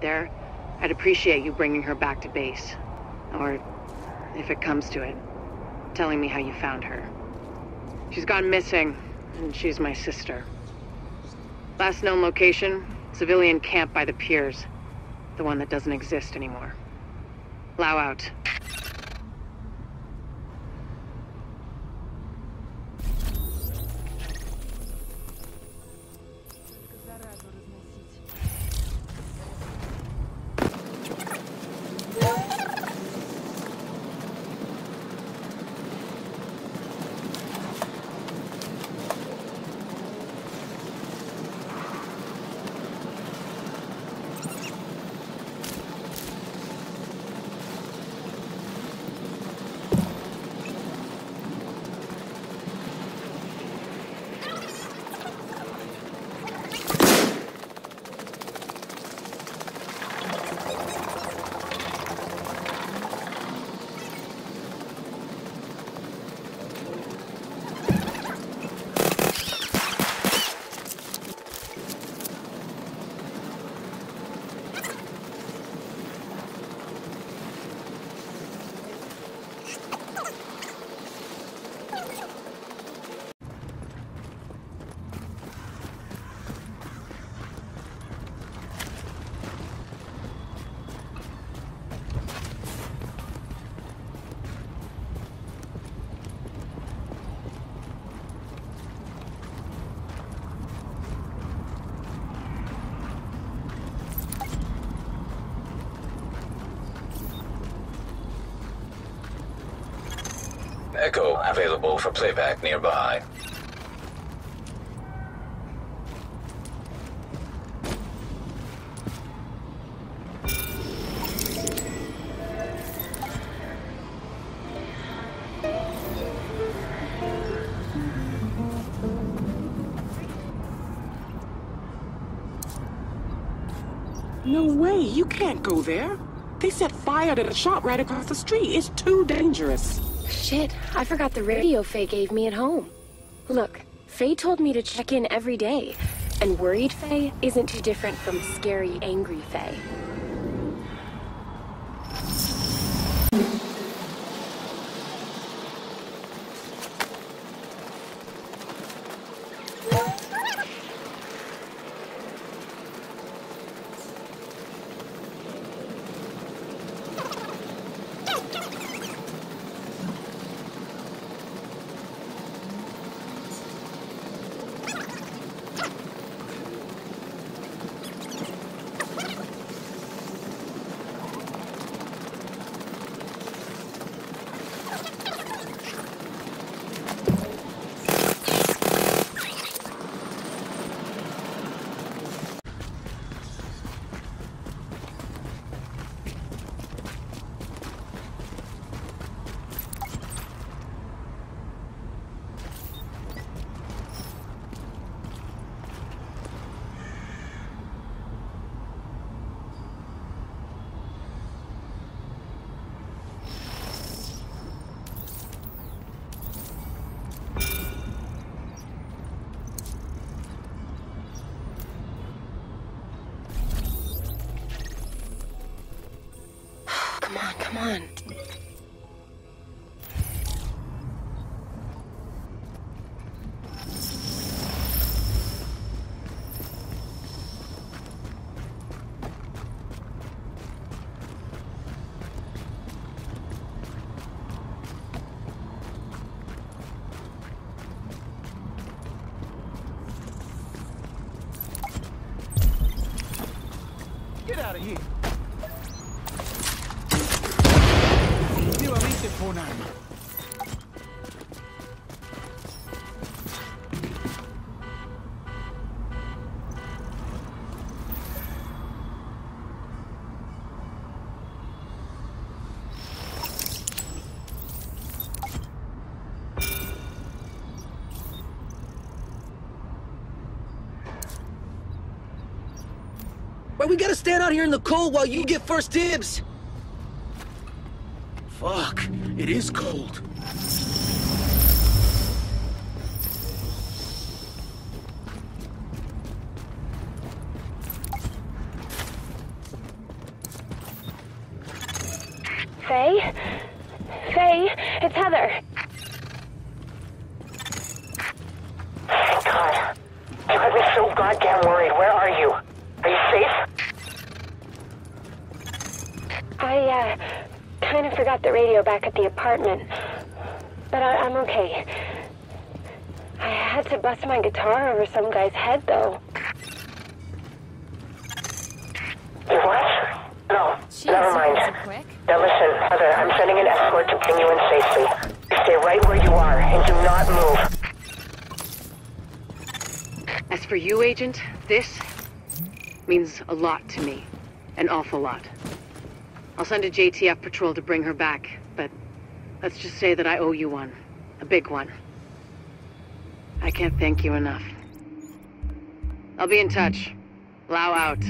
there, I'd appreciate you bringing her back to base. Or, if it comes to it, telling me how you found her. She's gone missing, and she's my sister. Last known location, civilian camp by the piers. The one that doesn't exist anymore. Lau Echo available for playback nearby. No way, you can't go there. They set fire to the shop right across the street. It's too dangerous. Shit, I forgot the radio Faye gave me at home. Look, Faye told me to check in every day, and worried Faye isn't too different from scary, angry Faye. On. Get out of here. Why we gotta stand out here in the cold while you get first dibs? Fuck, it is cold. Faye? Faye, it's Heather. Thank God. You had me so goddamn worried. Where are you? Are you safe? I, uh kind of forgot the radio back at the apartment. But I, I'm okay. I had to bust my guitar over some guy's head, though. You what? No, Jeez, never mind. so quick. Now listen, Heather, I'm sending an escort to bring you in safely. You stay right where you are and do not move. As for you, Agent, this means a lot to me. An awful lot. I'll send a JTF patrol to bring her back, but let's just say that I owe you one. A big one. I can't thank you enough. I'll be in touch. Lau out.